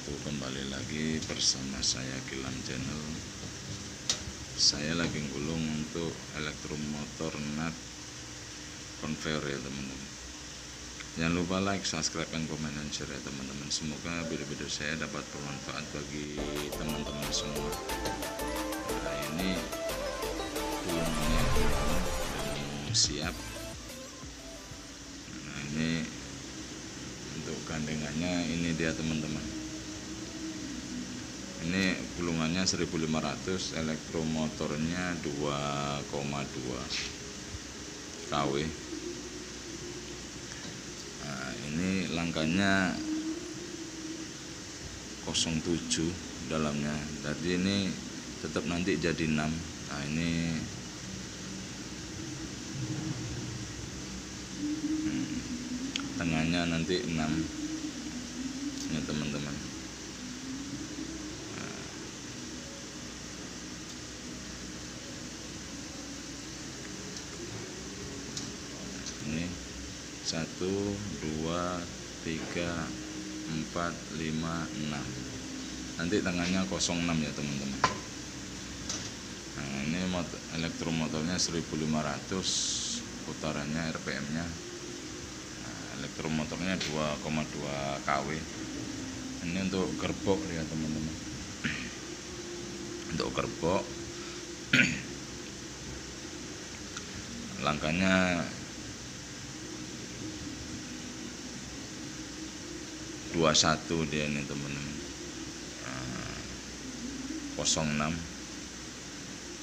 Kembali lagi bersama saya Gilang Channel. Saya lagi gulung untuk elektromotor nut conveyor ya teman-teman. Jangan lupa like, subscribe, dan komen, dan share ya teman-teman. Semoga video-video saya dapat bermanfaat bagi teman-teman semua. Nah ini gulungannya Udah siap. Nah ini untuk gandengannya ini dia teman-teman ini gulungannya 1500 elektromotornya 2,2 kW nah, ini langkahnya 07 dalamnya. Jadi ini tetap nanti jadi 6 nah ini tengahnya nanti 6 ini teman-teman Nah. ini satu dua tiga empat lima enam. Nanti tengahnya 06 ya teman-teman. Nah ini motor, elektromotornya 1500 putarannya RPM nya elektromotornya 2,2 kW ini untuk gerbok ya teman-teman. Untuk gerbok. Langkahnya 21 dia ini teman-teman. Nah, 06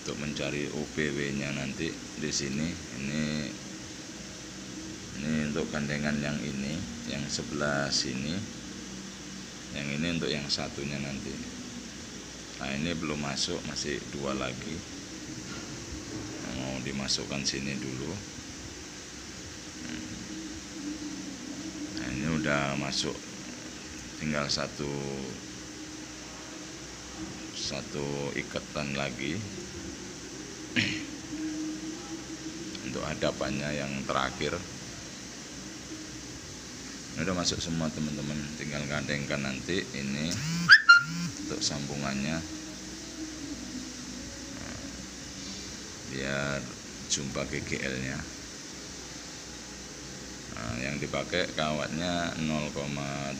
untuk mencari OPW nya nanti di sini. Ini ini untuk gandengan yang ini yang sebelah sini. Yang ini untuk yang satunya nanti. Nah ini belum masuk masih dua lagi. Mau dimasukkan sini dulu. Nah ini udah masuk tinggal satu satu ikatan lagi. Untuk hadapannya yang terakhir. Ini udah masuk semua teman-teman tinggal gandengkan nanti ini untuk sambungannya. Nah, biar jumpa GGL nya nah, yang dipakai kawatnya 0,70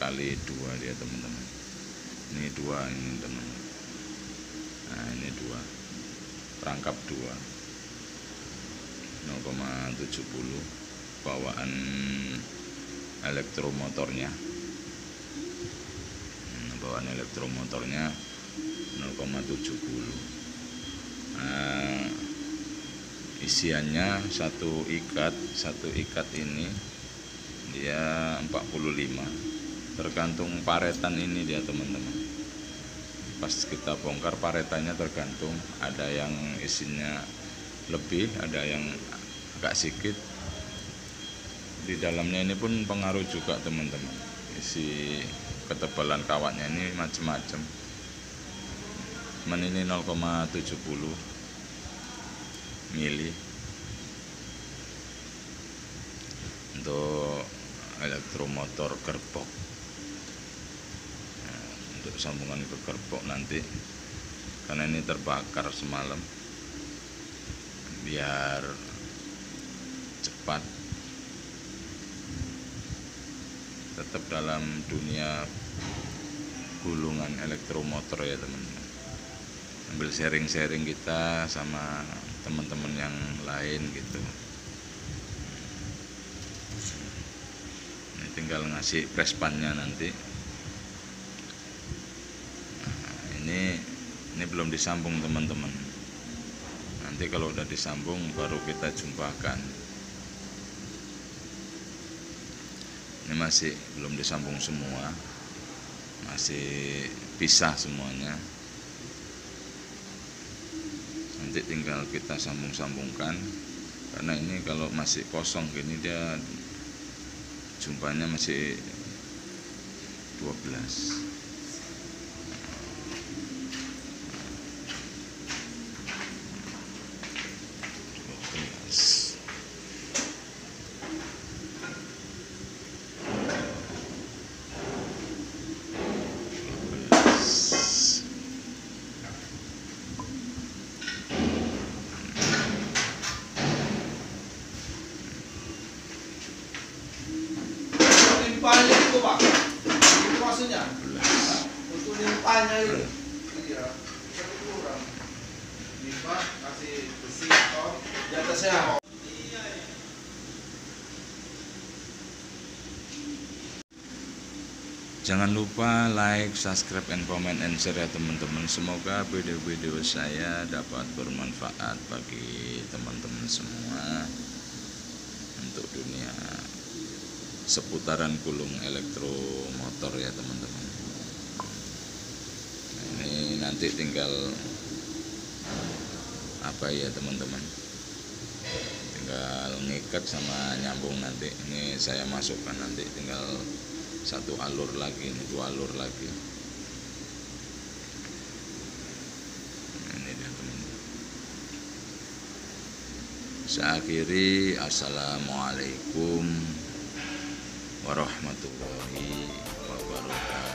kali 2 dia teman-teman. Ini dua ini teman-teman. Nah ini dua. Perangkap dua. 0,70 bawaan elektromotornya. Hmm, bawaan elektromotornya 0,70 nah, isiannya satu ikat satu ikat ini dia 45 tergantung paretan ini dia teman-teman. Pas kita bongkar paretannya tergantung. Ada yang isinya lebih ada yang agak sedikit. Di dalamnya ini pun pengaruh juga teman-teman. Isi ketebalan kawatnya ini macam-macam cuman ini 0,70 mili untuk elektromotor gerbok Nah, untuk sambungan ke gerbok nanti karena ini terbakar semalam. Biar cepat. Tetap dalam dunia gulungan elektromotor ya teman-teman ambil sharing-sharing kita sama teman-teman yang lain gitu. Ini tinggal ngasih prespannya nanti. Nah, ini ini belum disambung teman-teman. Nanti kalau udah disambung baru kita jumpakan. Ini masih belum disambung semua. Masih pisah semuanya nanti tinggal kita sambung-sambungkan. Karena ini kalau masih kosong gini dia jumpanya masih 12 12 12 Jangan lupa like, subscribe, and comment and share ya teman-teman. Semoga video-video saya dapat bermanfaat bagi teman-teman semua untuk dunia seputaran gulung elektromotor ya teman-teman. Nah, ini nanti tinggal apa ya teman-teman? Tinggal ngikat sama nyambung nanti. Ini saya masukkan nanti tinggal satu alur lagi ini dua alur lagi Nah, ini dia teman saya akhiri assalamualaikum warahmatullahi wabarakatuh